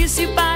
triste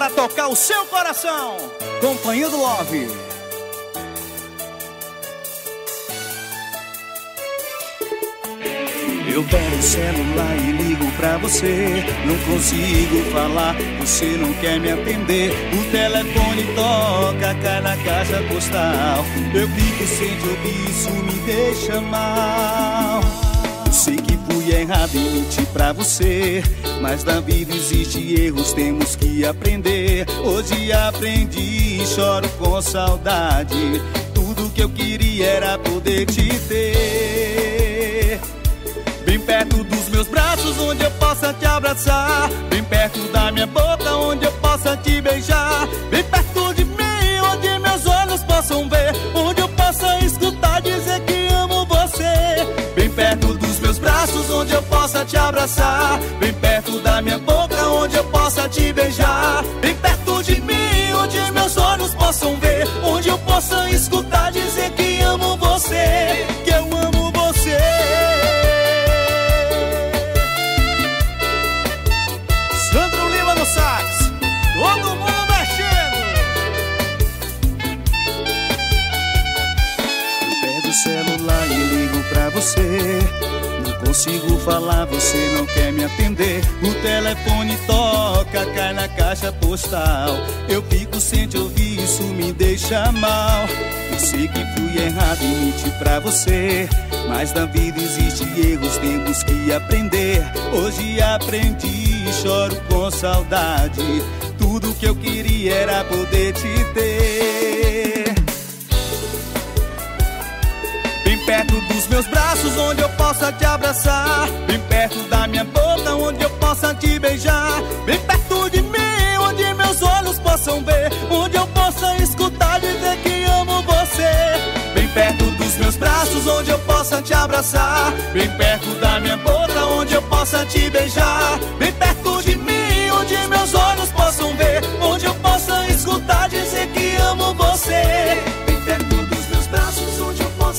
Pra tocar o seu coração. Companhia do Love. Eu pego o celular e ligo pra você. Não consigo falar, você não quer me atender. O telefone toca, cai na caixa postal. Eu fico sem te ouvir, isso me deixa mal. Errado em mentir pra você. Mas na vida existe erros, temos que aprender. Hoje aprendi e choro com saudade. Tudo que eu queria era poder te ter. Bem perto dos meus braços, onde eu possa te abraçar. Bem perto da minha boca, onde eu possa te beijar. Bem perto de mim, onde meus olhos possam ver. Eu possa te abraçar. Bem perto da minha boca, onde eu possa te beijar. Bem perto de mim, onde meus olhos possam ver. Onde eu possa escutar falar, você não quer me atender. O telefone toca, cai na caixa postal. Eu fico sem te ouvir, isso me deixa mal. Eu sei que fui errado em mentir pra você. Mas na vida existe erros, temos que aprender. Hoje aprendi e choro com saudade. Tudo que eu queria era poder te ter. Perto dos meus braços, onde eu possa te abraçar. Bem perto da minha boca, onde eu possa te beijar. Bem perto de mim, onde meus olhos possam ver. Onde eu possa escutar dizer que amo você. Bem perto dos meus braços, onde eu possa te abraçar. Bem perto da minha boca, onde eu possa te beijar. Bem perto de mim, onde meus olhos possam ver. Onde eu possa escutar dizer que amo você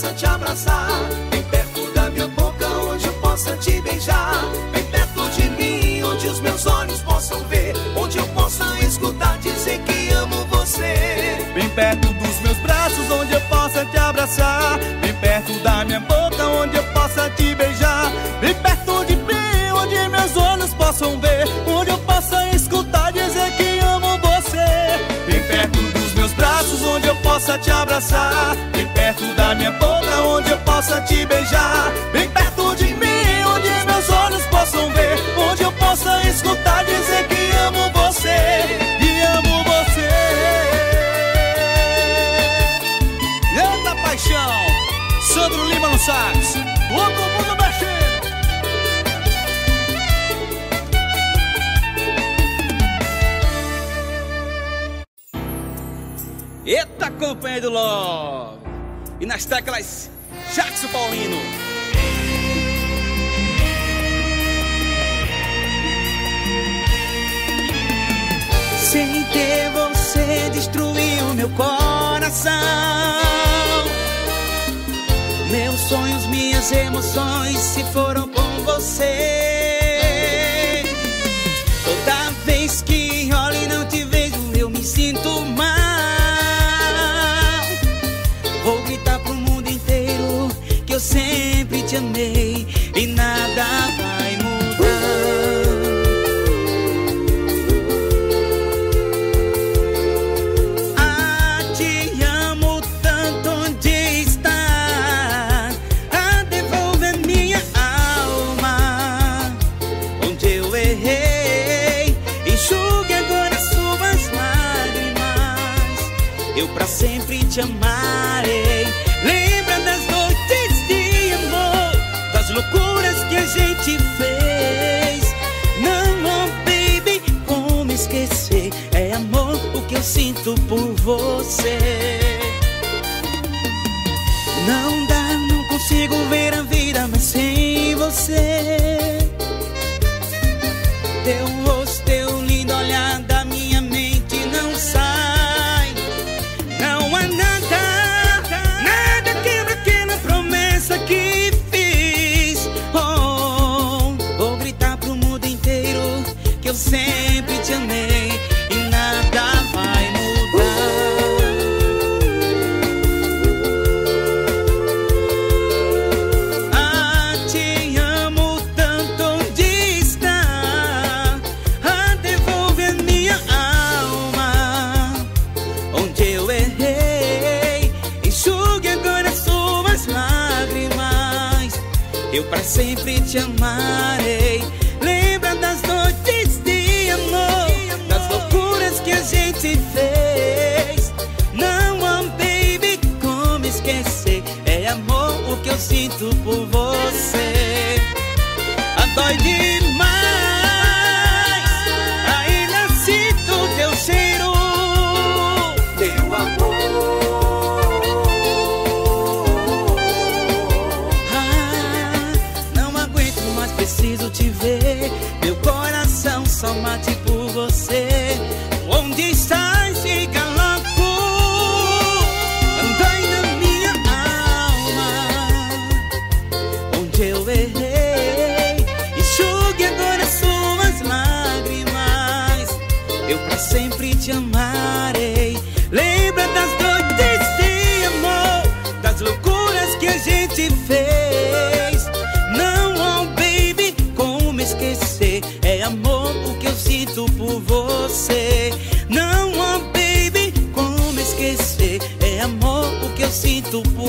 possa te abraçar. Bem perto da minha boca, onde eu possa te beijar. Bem perto de mim, onde os meus olhos possam ver. Onde eu possa escutar dizer que amo você. Bem perto dos meus braços, onde eu possa te abraçar. Bem perto da minha boca, onde eu possa te beijar. Bem perto de mim, onde meus olhos possam ver. Onde eu possa escutar dizer que amo você. Bem perto dos meus braços, onde eu possa te abraçar minha boca onde eu possa te beijar Bem perto de mim onde meus olhos possam ver Onde eu possa escutar dizer que amo você Sandro Lima no sax. Todo mundo mexendo. Eita, companheiro do Love. E nas teclas, Jackson Paulino. Sem ter você destruiu meu coração meus sonhos, minhas emoções se foram com você. Te amarei. Lembra das noites de amor, das loucuras que a gente fez. Não, oh baby, como esquecer? É amor o que eu sinto por você. Não dá, não consigo ver a vida mais sem você. Teu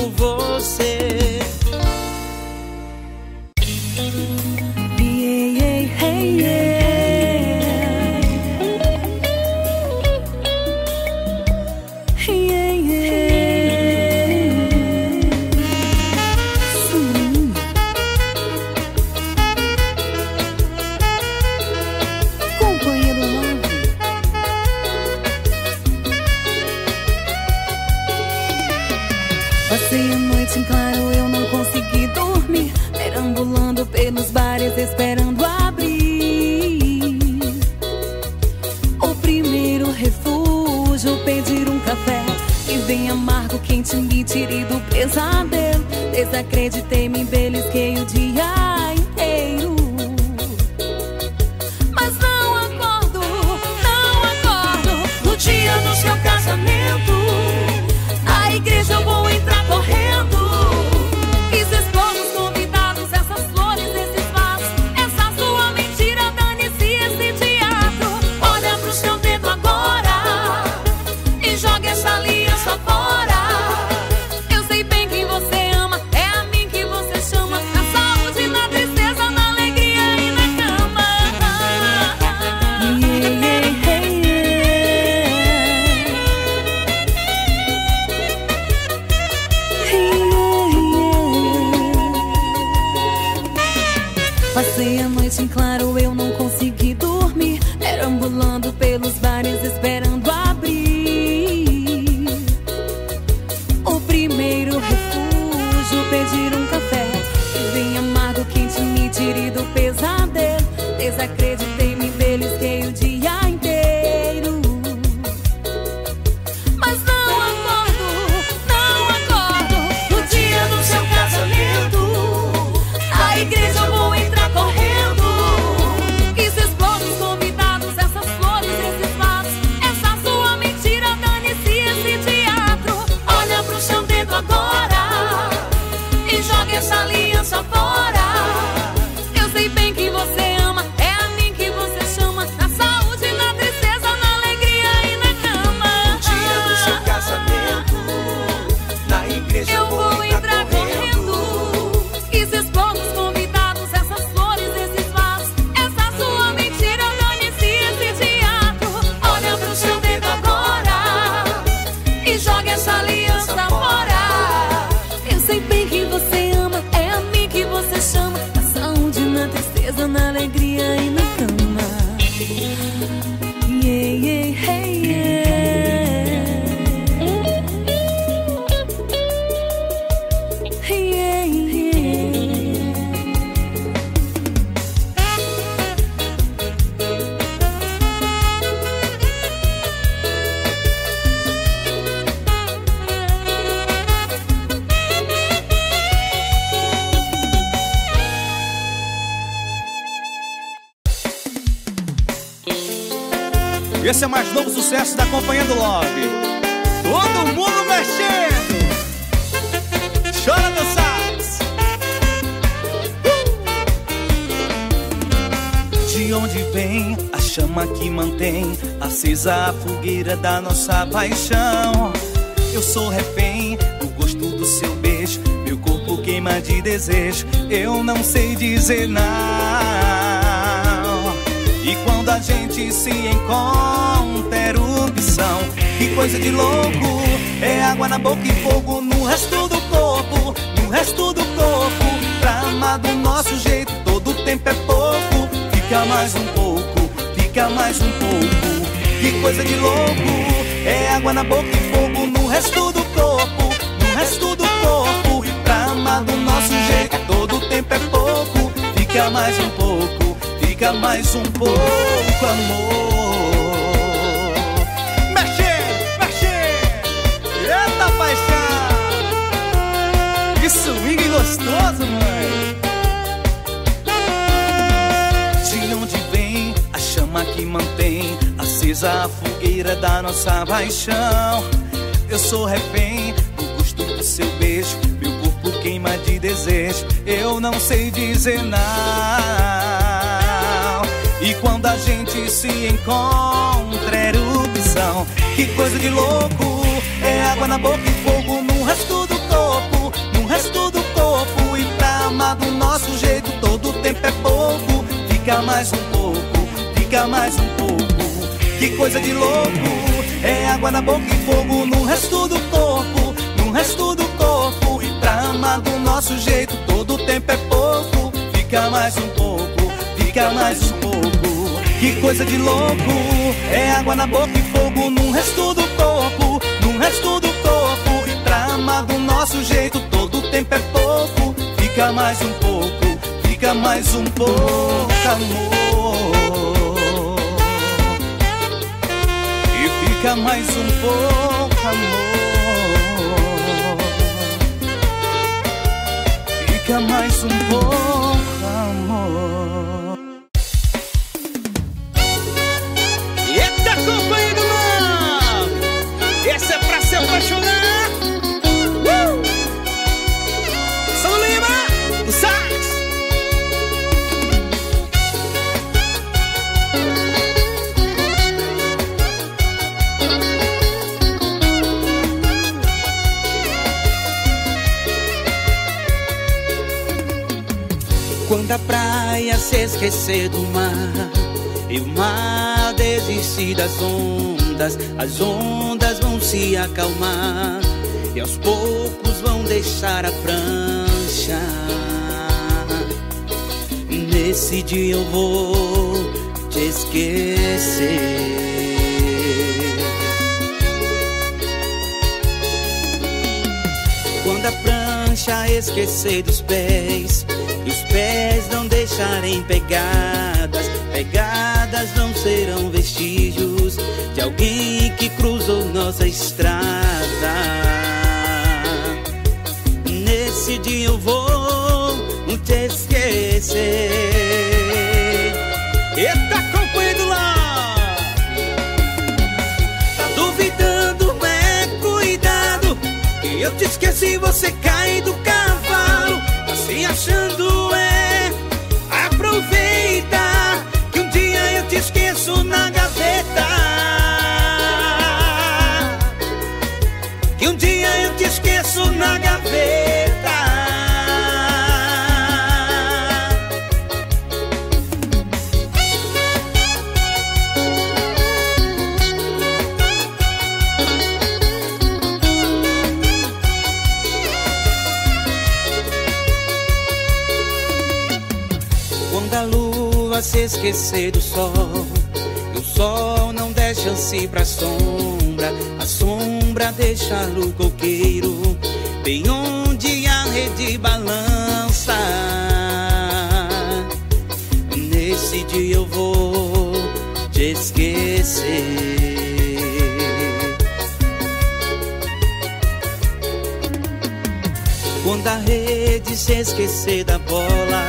você. Esse é mais novo sucesso da Companhia do Love. Todo mundo mexendo. Chora dançar. De onde vem a chama que mantém acesa a fogueira da nossa paixão? Eu sou refém do gosto do seu beijo, meu corpo queima de desejo. Eu não sei dizer não. E quando a gente se encontra, erupção. Que coisa de louco! É água na boca e fogo no resto do corpo, no resto do corpo. Pra amar do nosso jeito, todo tempo é pouco. Fica mais um pouco, fica mais um pouco. Que coisa de louco! É água na boca e fogo no resto do corpo, no resto do corpo. Pra amar do nosso jeito, todo tempo é pouco. Fica mais um pouco, fica mais um pouco, amor. Mexer, mexer, eita paixão. Que swing gostoso, mãe. De onde vem a chama que mantém acesa a fogueira da nossa paixão? Eu sou refém do gosto do seu beijo, meu corpo queima de desejo. Eu não sei dizer não. E quando a gente se encontra, é erupção. Que coisa de louco! É água na boca e fogo no resto do corpo, no resto do corpo. E pra amar do nosso jeito, todo tempo é pouco. Fica mais um pouco, fica mais um pouco. Que coisa de louco! É água na boca e fogo no resto do corpo, no resto do corpo. E pra amar do nosso jeito, todo tempo é pouco. Fica mais um pouco, fica mais um pouco. Que coisa de louco! É água na boca e fogo no resto do corpo, no resto do corpo. E pra amar do nosso jeito, todo tempo é pouco. Fica mais um pouco, fica mais um pouco, amor. E fica mais um pouco, amor. Fica mais um pouco, amor. da praia se esquecer do mar E o mar desistir das ondas. As ondas vão se acalmar E aos poucos vão deixar a prancha. Nesse dia eu vou te esquecer. Quando a prancha esquecer dos pés os pés não deixarem pegadas. Pegadas não serão vestígios de alguém que cruzou nossa estrada. Nesse dia eu vou te esquecer. Eita, companheiro lá! Tá duvidando, é cuidado. Que eu te esqueci, você cai do cavalo. Se achando, esquecer do sol. E o sol não der chance pra sombra. A sombra deixa no coqueiro Bem onde a rede balança. Nesse dia eu vou te esquecer. Quando a rede se esquecer da bola,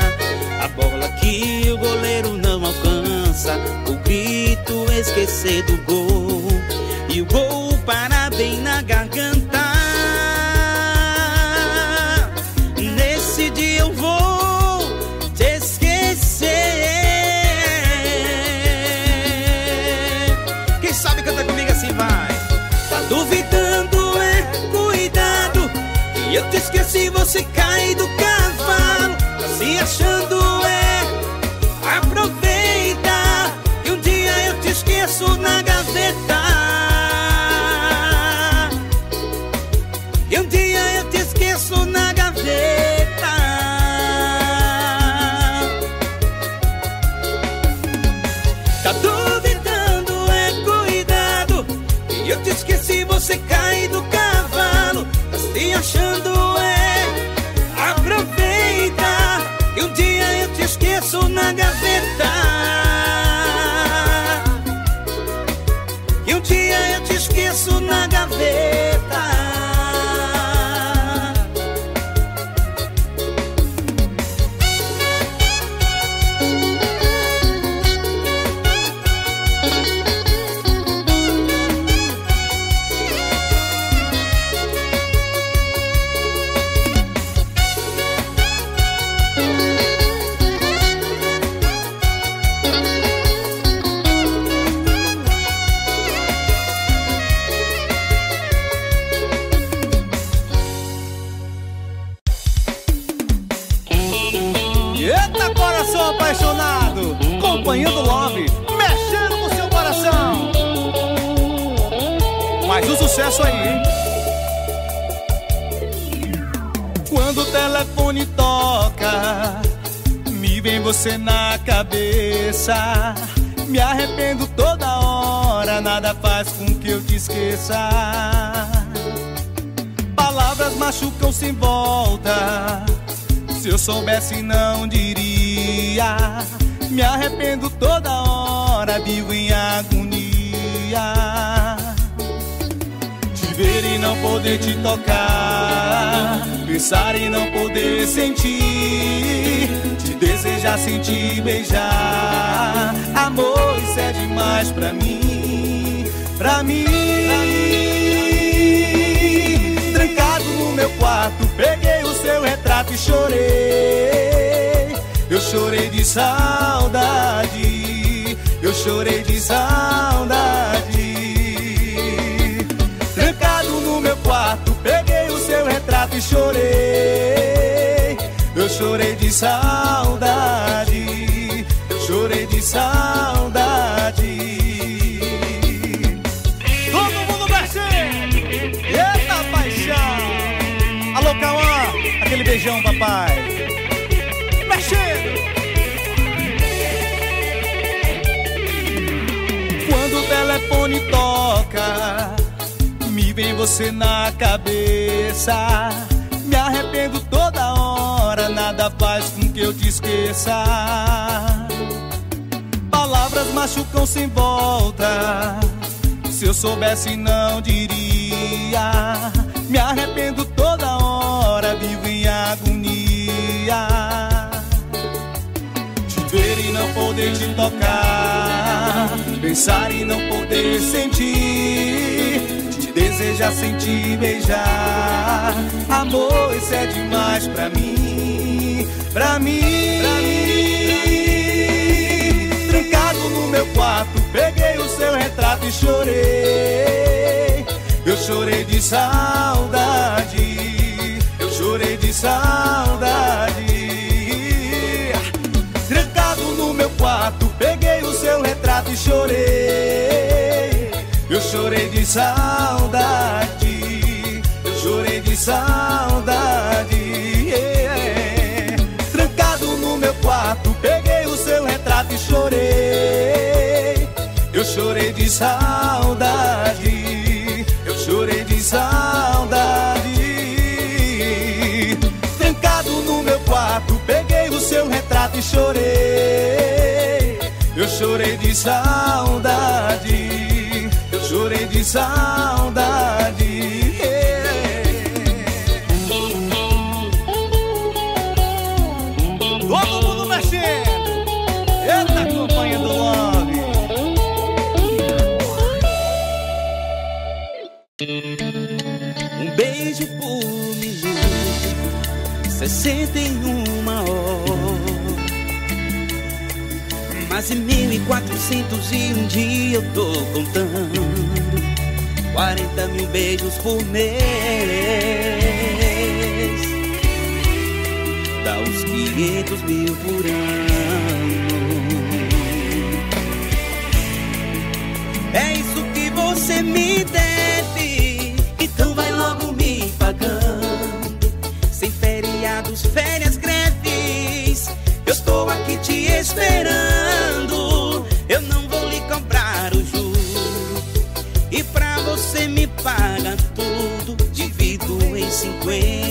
bola que o goleiro não alcança, o grito esquecer do gol e o gol parar bem na garganta. Você na cabeça. Me arrependo toda hora, nada faz com que eu te esqueça. Palavras machucam sem volta. Se eu soubesse, não diria. Me arrependo toda hora, vivo em agonia. Ver e não poder te tocar. Pensar e não poder sentir. Te desejar, sentir, beijar. Amor, isso é demais pra mim. Pra mim. Trancado no meu quarto, peguei o seu retrato e chorei. Eu chorei de saudade. Eu chorei de saudade. Quarto, peguei o seu retrato e chorei. Eu chorei de saudade. Chorei de saudade. Todo mundo mexendo! Eita paixão! Alô, Cauã! Aquele beijão, papai! Mexendo! Quando o telefone toca, vem você na cabeça. Me arrependo toda hora, nada faz com que eu te esqueça. Palavras machucam sem volta. Se eu soubesse, não diria. Me arrependo toda hora, vivo em agonia. Te ver e não poder te tocar. Pensar e não poder sentir. Te desejar, sentir, beijar. Amor, isso é demais pra mim. Pra mim, pra mim. Trancado no meu quarto, peguei o seu retrato e chorei. Eu chorei de saudade. Eu chorei de saudade. Trancado no meu quarto, peguei o seu retrato e chorei. Eu chorei de saudade. Eu chorei de saudade. yeah. Trancado no meu quarto, peguei o seu retrato e chorei. Eu chorei de saudade. Eu chorei de saudade. Trancado no meu quarto, peguei o seu retrato e chorei. Eu chorei de saudade. Saudade. Todo mundo mexendo. Eita, companhia do Love. Um beijo por minuto, sessenta em uma hora. Mais de mil e quatrocentos e um dia eu tô contando. Quarenta mil beijos por mês. Dá uns quinhentos mil por ano. É isso que você me deve, então vai logo me pagando. Sem feriados, férias, greves, eu estou aqui te esperando. Em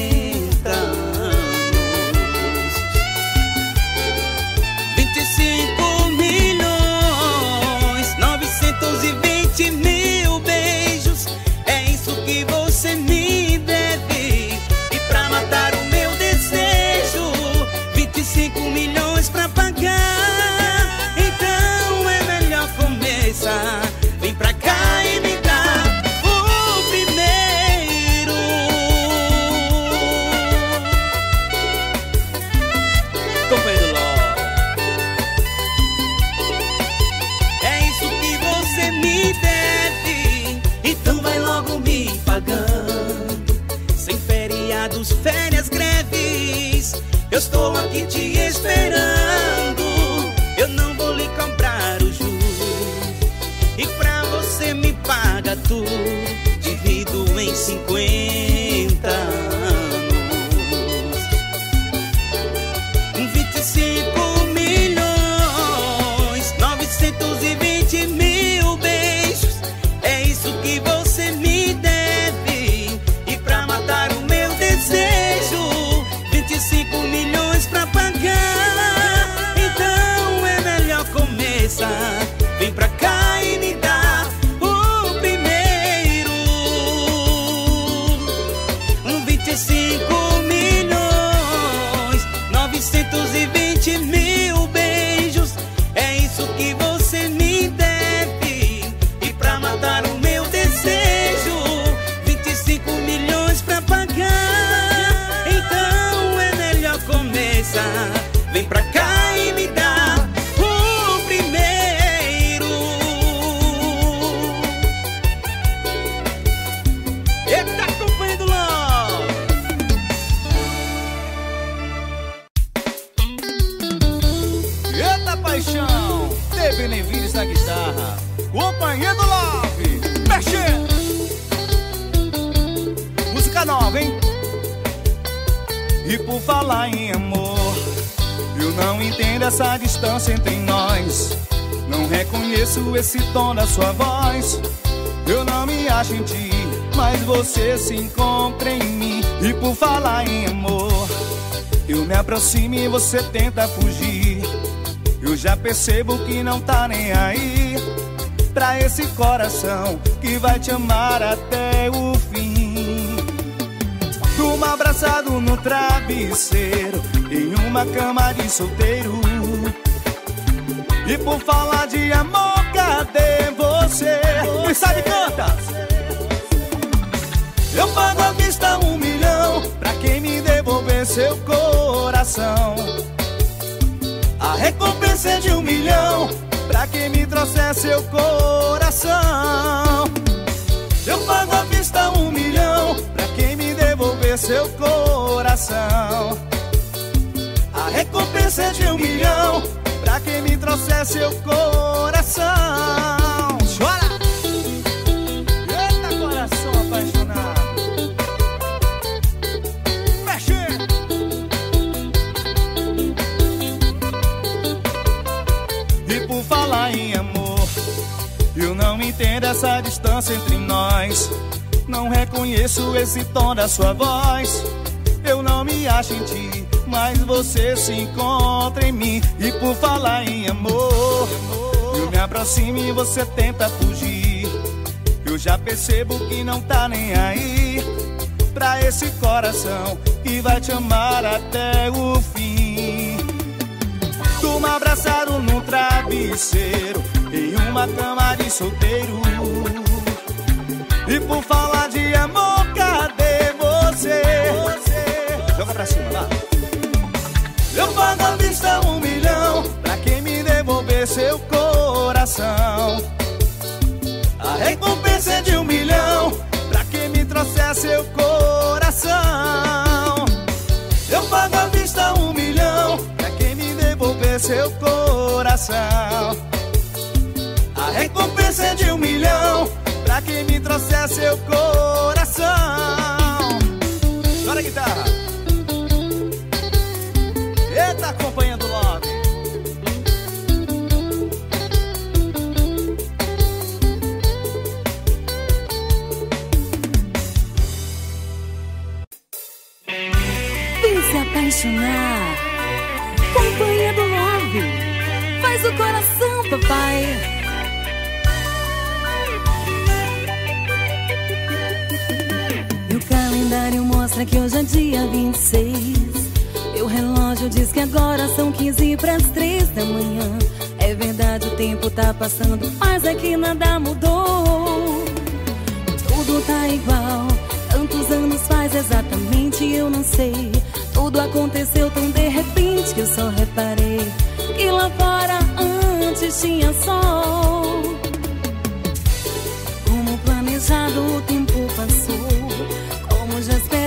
eu me aproximo e você tenta fugir. Eu já percebo que não tá nem aí pra esse coração que vai te amar até o fim. Uma abraçado no travesseiro, em uma cama de solteiro. E por falar de amor, cadê você? Quem sabe canta! Eu pago à vista um milhão pra quem me devolver seu coração. A recompensa é de um milhão pra quem me trouxer seu coração. Eu pago à vista um milhão pra quem me devolver seu coração. A recompensa é de um milhão pra quem me trouxer seu coração. Essa distância entre nós. Não reconheço esse tom da sua voz. Eu não me acho em ti, mas você se encontra em mim. E por falar em amor, eu me aproximo e você tenta fugir. Eu já percebo que não tá nem aí pra esse coração que vai te amar até o fim. Toma abraçado no travesseiro em uma cama de solteiro. E por falar de amor, cadê você? Joga pra cima, lá. Eu pago à vista um milhão pra quem me devolver seu coração. A recompensa é de um milhão pra quem me trouxer seu coração. Eu pago à vista um milhão pra quem me devolver seu coração recompensa de um milhão Pra quem me trouxer seu coração. Chora guitarra. Eita, acompanhando logo. Vem se apaixonar Companhia do Love. Faz o coração, papai mostra que hoje é dia 26. Meu relógio diz que agora são 15 para as 3 da manhã. É verdade, o tempo tá passando, mas aqui nada mudou. Tudo tá igual, tantos anos faz exatamente, eu não sei. Tudo aconteceu tão de repente que eu só reparei que lá fora antes tinha sol. Como planejado, o tempo passou já esperado,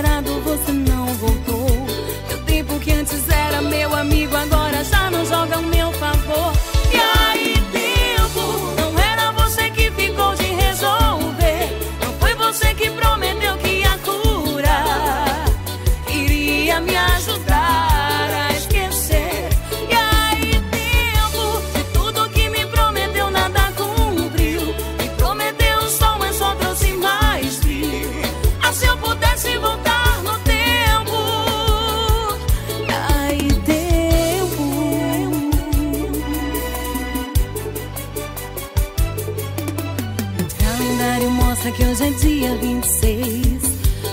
dia 26.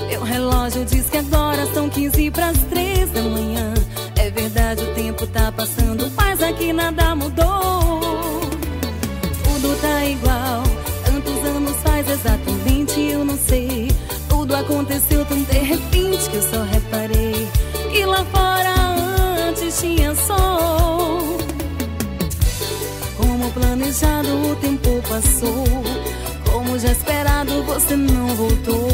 Meu relógio diz que agora são 15 para as 3 da manhã. É verdade, o tempo tá passando, mas aqui nada mudou. Tudo tá igual, tantos anos faz exatamente, eu não sei. Tudo aconteceu tão de repente que eu só reparei. E lá fora antes tinha sol. Como planejado, o tempo passou. Você não voltou.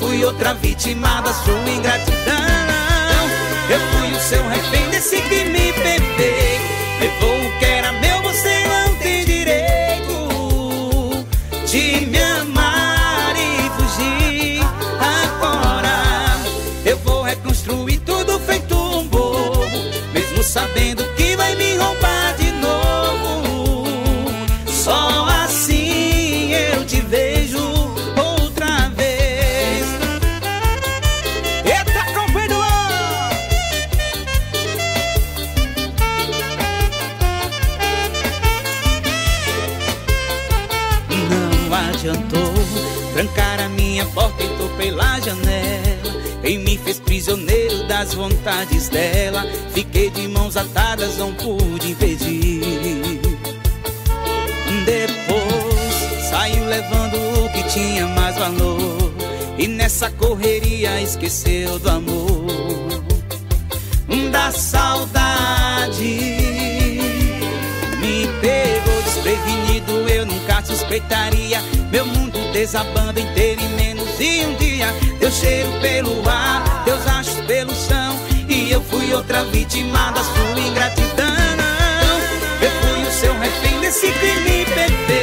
fui outra vítima da sua ingratidão. Eu fui o seu refém trancar a minha porta, entrou pela janela. E me fez prisioneiro das vontades dela. Fiquei de mãos atadas, não pude impedir. Depois saiu levando o que tinha mais valor. E nessa correria esqueceu do amor, da saudade. Me pegou desprevenido, eu nunca suspeitaria. Meu mundo desabando inteiro em menos de um dia. Deu cheiro pelo ar, teus achos pelo chão. E eu fui outra vítima da sua ingratidão. Eu fui o seu refém desse crime perfeito.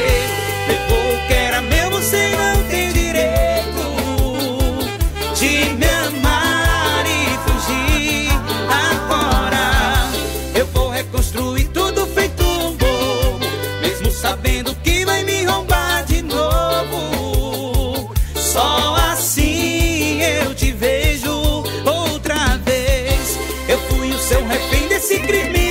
Desse crime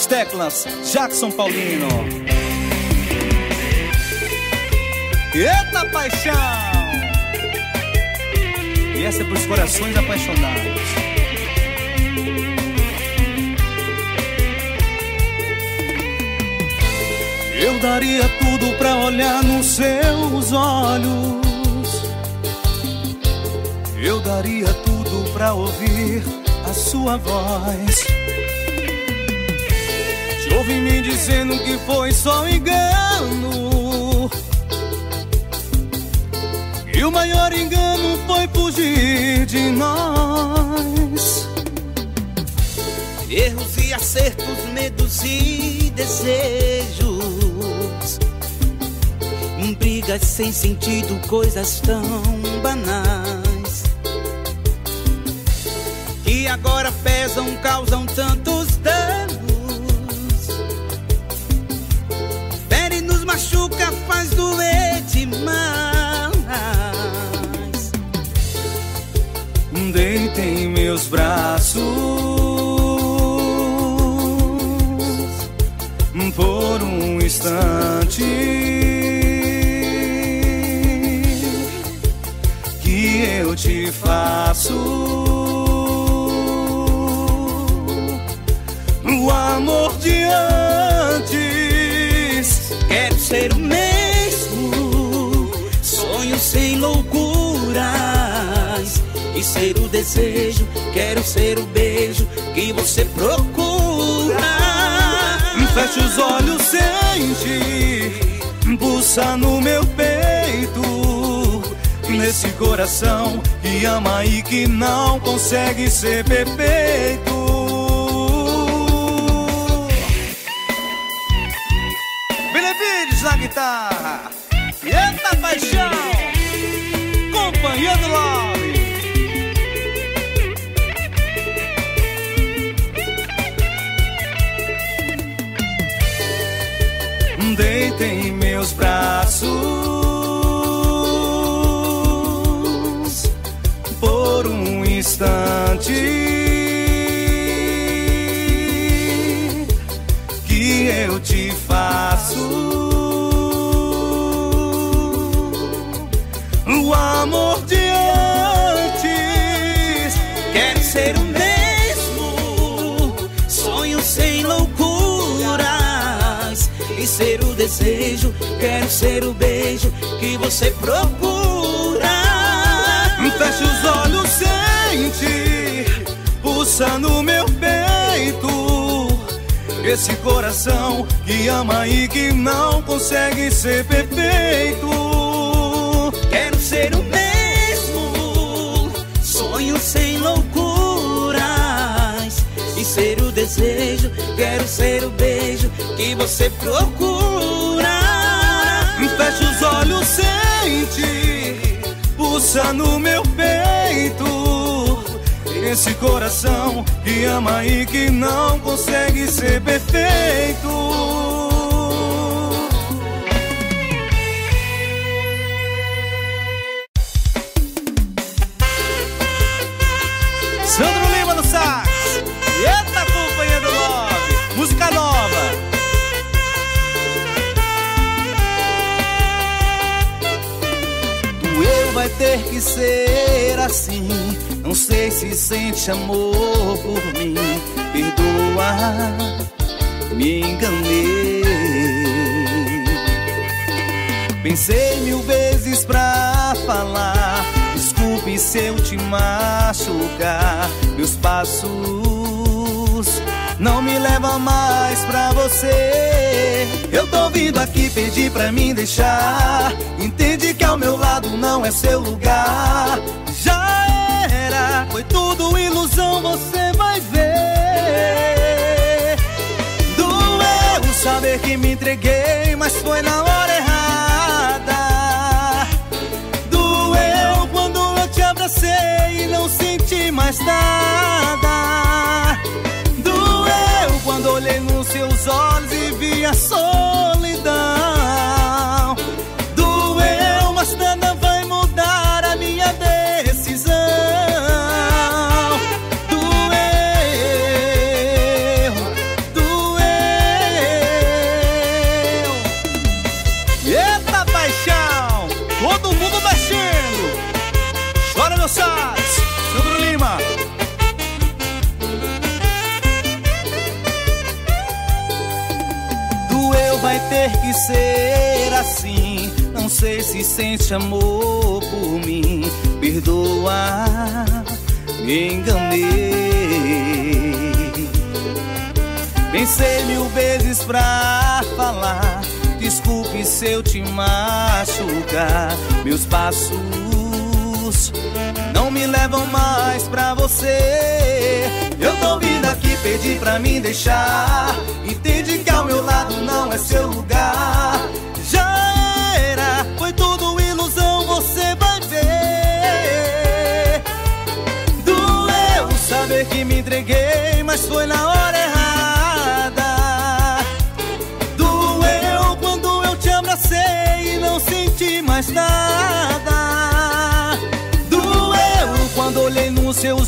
Nas teclas, Jackson Paulino. Eita paixão! E essa é pros corações apaixonados. Eu daria tudo pra olhar nos seus olhos. Eu daria tudo pra ouvir a sua voz. Te ouvi me dizendo que foi só um engano. E o maior engano foi fugir de nós. Erros e acertos, medos e desejos. Brigas sem sentido, coisas tão banais. Que agora pesam, causam tantos machuca, faz doer demais. Deita em meus braços por um instante. Que eu te faço o amor de antes. Ser o mesmo, sonho sem loucuras. E ser o desejo, quero ser o beijo que você procura. Feche os olhos, sente, pulsa no meu peito. Nesse coração que ama e que não consegue ser perfeito. Guitarra, eita paixão, companhia do Love. Deita em meus braços por um instante. Desejo, quero ser o beijo que você procura. Feche os olhos, sente, pulsa no meu peito. Esse coração que ama e que não consegue ser perfeito. Quero ser o mesmo, sonho sem loucuras. E ser o desejo, quero ser o beijo que você procura. Feche os olhos, sente, pulsa no meu peito. Esse coração que ama e que não consegue ser perfeito. Ser assim. Não sei se sente amor por mim. me enganei. Pensei mil vezes pra falar. Desculpe se eu te machucar. Meus passos não me levam mais pra você. Eu tô vindo aqui pedir pra mim deixar. Entende que ao meu lado não é seu lugar. Já era, foi tudo ilusão, você vai ver. Doeu saber que me entreguei, mas foi na hora errada. Doeu quando eu te abracei e não senti mais nada. Doeu quando olhei nos seus olhos e vi a solidão. Que ser assim. Não sei se sente amor por mim. Perdoa, me enganei. Pensei mil vezes pra falar. Desculpe se eu te machucar. Meus passos não me levam mais pra você. Eu tô vindo aqui pedir pra me deixar. Entende que ao meu lado não é seu lugar.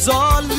Nos seus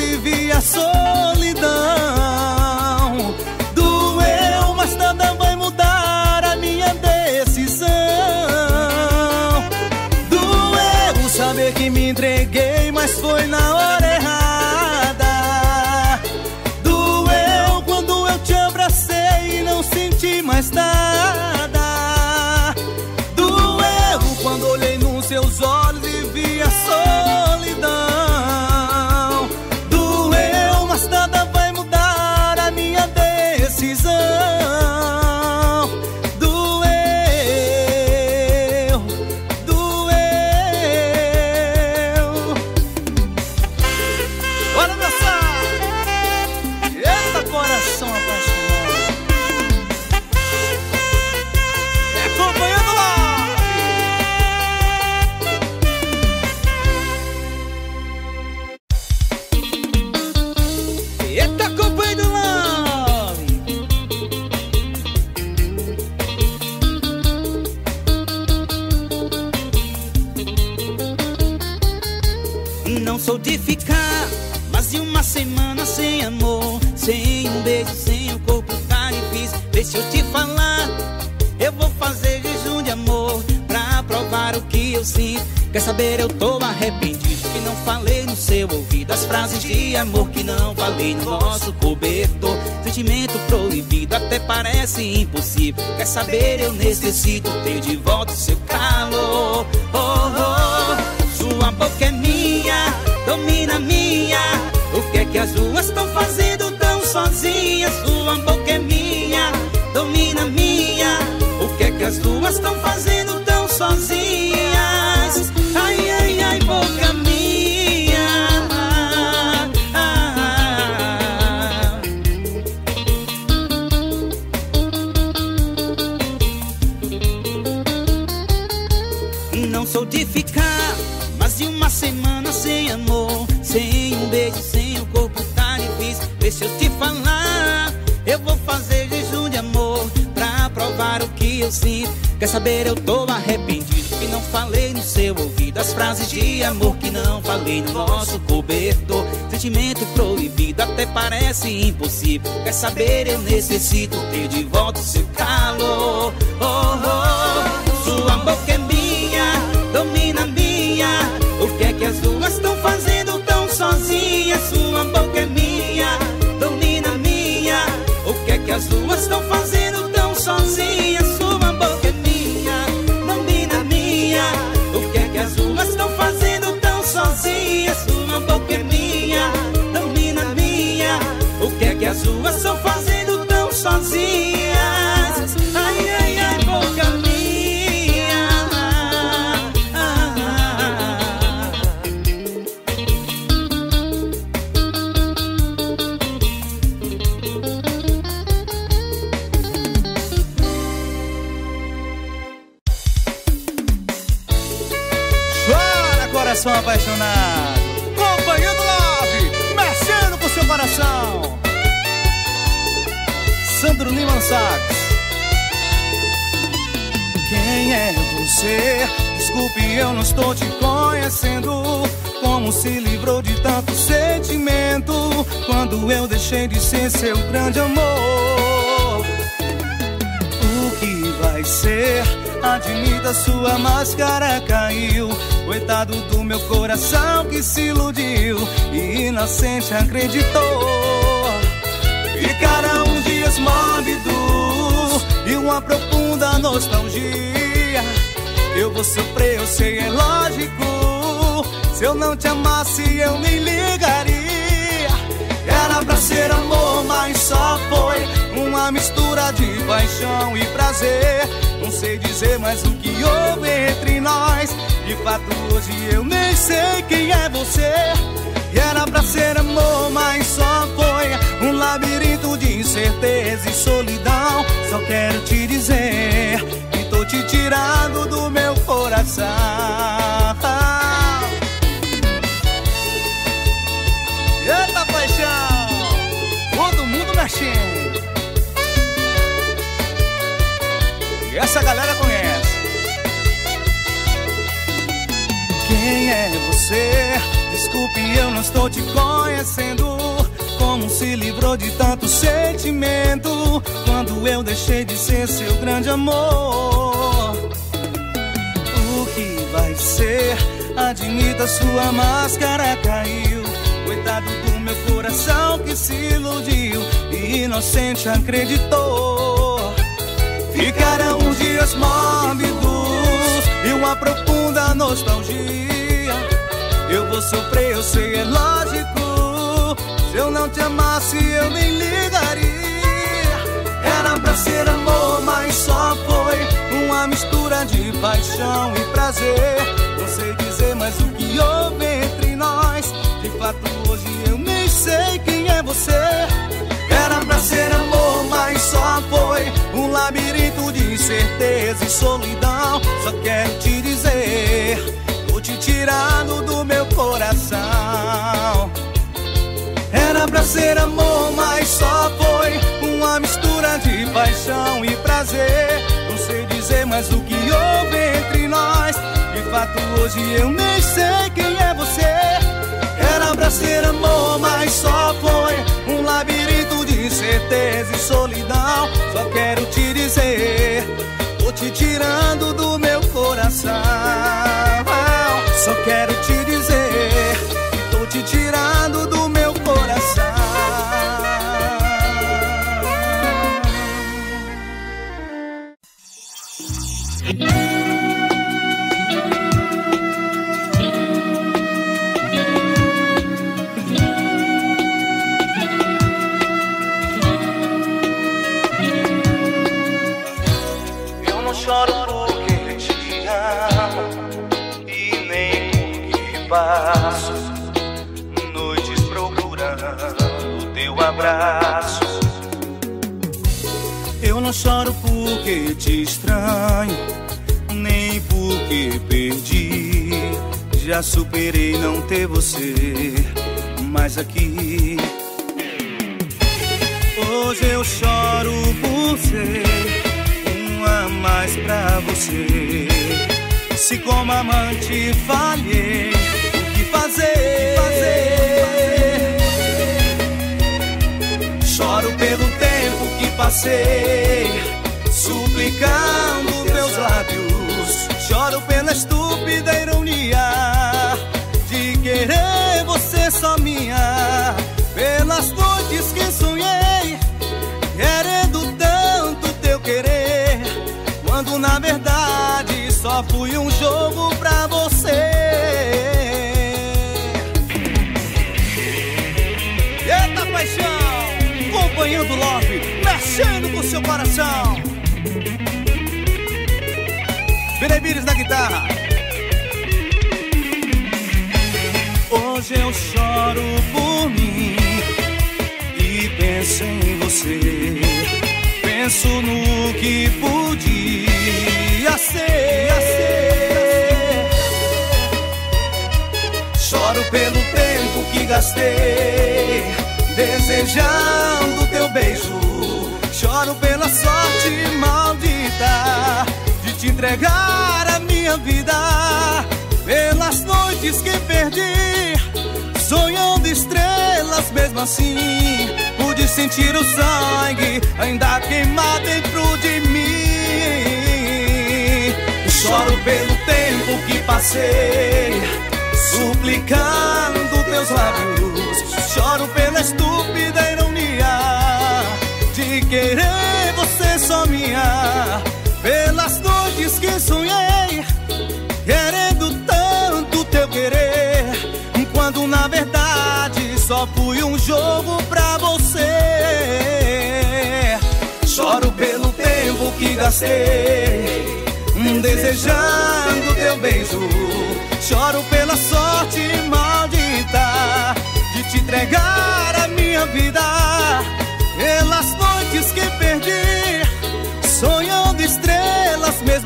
no nosso cobertor. Sentimento proibido até parece impossível. Quer saber, eu necessito ter de parece impossível. Quer saber, eu necessito ter de volta o seu calor. Oh, oh, sua boca é minha, domina minha. O que é que as duas estão fazendo tão sozinhas? Sua boca é minha, domina minha. O que é que as duas estão fazendo tão sozinhas? Sua boca é minha, domina minha. O que é que as luas estão fazendo tão sozinhas? Sua boca é minha. Pessoas estão fazendo tão sozinhas. Você? Desculpe, eu não estou te conhecendo. Como se livrou de tanto sentimento quando eu deixei de ser seu grande amor? O que vai ser? Admita, sua máscara caiu. Coitado do meu coração que se iludiu e inocente acreditou. Ficarão dias mórbidos e uma profunda nostalgia. Eu vou sofrer, eu sei, é lógico. Se eu não te amasse, eu nem ligaria. Era pra ser amor, mas só foi uma mistura de paixão e prazer. Não sei dizer mais o que houve entre nós. De fato, hoje eu nem sei quem é você. E era pra ser amor, mas só foi um labirinto de incerteza e solidão. Só quero te dizer tô te tirando do meu coração. Eita paixão, todo mundo mexendo. E essa galera conhece. Quem é você? Desculpe, eu não estou te conhecendo. Se livrou de tanto sentimento quando eu deixei de ser seu grande amor? O que vai ser? Admita, sua máscara caiu. Coitado do meu coração que se iludiu e inocente acreditou. Ficarão os dias mórbidos e uma profunda nostalgia. Eu vou sofrer, eu sei, é lógico. Se eu não te amasse, eu nem ligaria. Era pra ser amor, mas só foi uma mistura de paixão e prazer. Não sei dizer mais o que houve entre nós. De fato, hoje eu nem sei quem é você. Era pra ser amor, mas só foi um labirinto de incerteza e solidão. Só quero te dizer, tô te tirando do meu coração. Pra ser amor, mas só foi uma mistura de paixão e prazer. Não sei dizer mais o que houve entre nós. De fato, hoje eu nem sei quem é você. Era pra ser amor, mas só foi um labirinto de incerteza e solidão. Só quero te dizer, tô te tirando do meu coração. Só quero te dizer, Eu choro porque te estranho, nem porque perdi. Já superei não ter você mais aqui. Hoje eu choro por ser um a mais pra você. Se como amante falhei, o que fazer? Choro pelo tempo que passei, suplicando meus lábios. Choro pela estúpida ironia de querer você só minha. Pelas noites que sonhei, querendo tanto teu querer, quando na verdade só fui um jogo pra você. Eita paixão, Acompanhando Love, mexendo com seu coração. Benemires na guitarra. Hoje eu choro por mim e penso em você. Penso no que podia ser. Choro pelo tempo que gastei desejando teu beijo. Choro pela sorte maldita de te entregar a minha vida. Pelas noites que perdi, sonhando estrelas, mesmo assim, pude sentir o sangue ainda queimar dentro de mim. Choro pelo tempo que passei, suplicando teus lábios. Choro pela estúpida ironia querer você só minha. Pelas noites que sonhei, querendo tanto teu querer, quando na verdade só fui um jogo pra você. Choro pelo tempo que gastei, desejando teu beijo. Choro pela sorte maldita de te entregar a minha vida.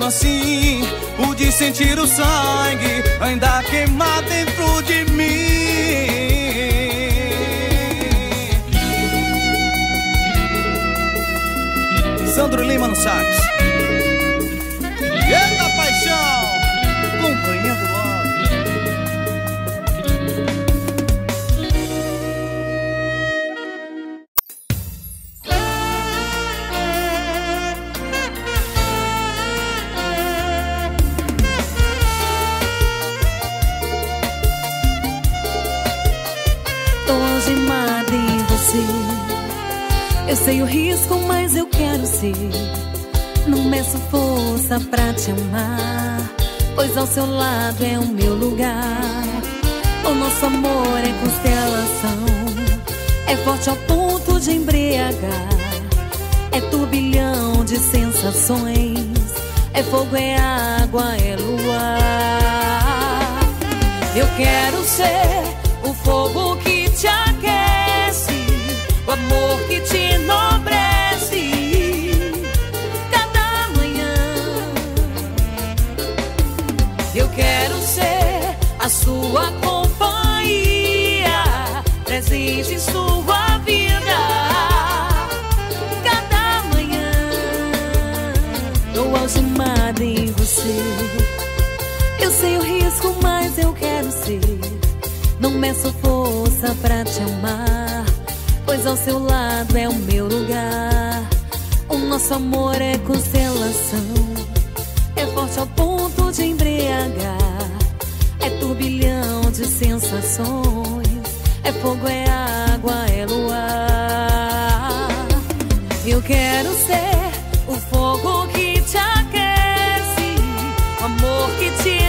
Assim, pude sentir o sangue ainda queimar dentro de mim. Sandro Lima no sax. Sei o risco, mas eu quero ser. Não meço força pra te amar, pois ao seu lado é o meu lugar. O nosso amor é constelação, é forte ao ponto de embriagar. É turbilhão de sensações, é fogo, é água, é luar. Eu quero ser o fogo que amor que te enobrece cada manhã. Eu quero ser a sua companhia, presente em sua vida cada manhã. Tô algemada em você. Eu sei o risco, mas eu quero ser. Não meço força pra te amar, pois ao seu lado é o meu lugar. O nosso amor é constelação, é forte ao ponto de embriagar. É turbilhão de sensações, é fogo, é água, é luar. Eu quero ser o fogo que te aquece, o amor que te